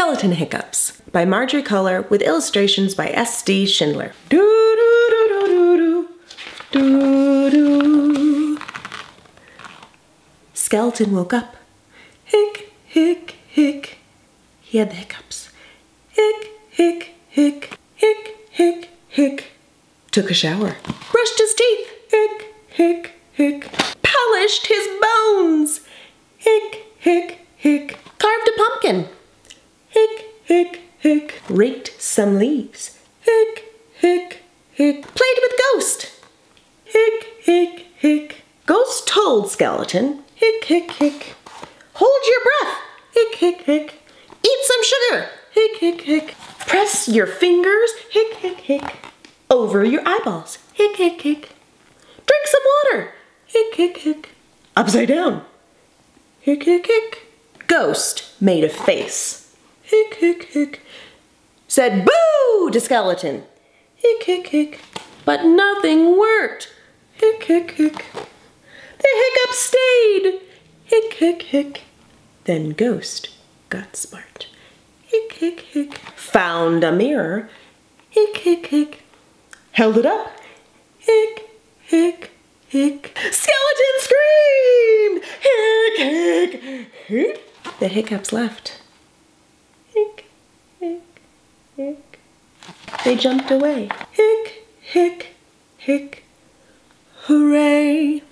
Skeleton Hiccups by Margery Cuyler with illustrations by S.D. Schindler. Do do do do do do do. Skeleton woke up. Hick, hick, hick. He had the hiccups. Hick, hick, hick, hick, hick, hick. Took a shower. Brushed his teeth. Hick, hick, hick. Polished his bones. Hick, hick, hick. Carved a pumpkin. Hick, hick. Raked some leaves. Hick, hick, hick. Played with Ghost. Hick, hick, hick. Ghost told Skeleton. Hick, hick, hick. Hold your breath. Hick, hick, hick. Eat some sugar. Hick, hick, hick. Press your fingers. Hick, hick, hick. Over your eyeballs. Hick, hick, hick. Drink some water. Hick, hick, hick. Upside down. Hick, hick, hick. Ghost made a face. Hick, hick, hick. Said boo to Skeleton. Hick, hick, hick. But nothing worked. Hick, hick, hick. The hiccup stayed. Hick, hick, hick. Then Ghost got smart. Hick, hick, hick. Found a mirror. Hick, hick, hick. Held it up. Hick, hick, hick. Skeleton screamed! Hick, hick, hick. The hiccups left. Hick, hick, hick. They jumped away. Hick, hick, hick. Hooray!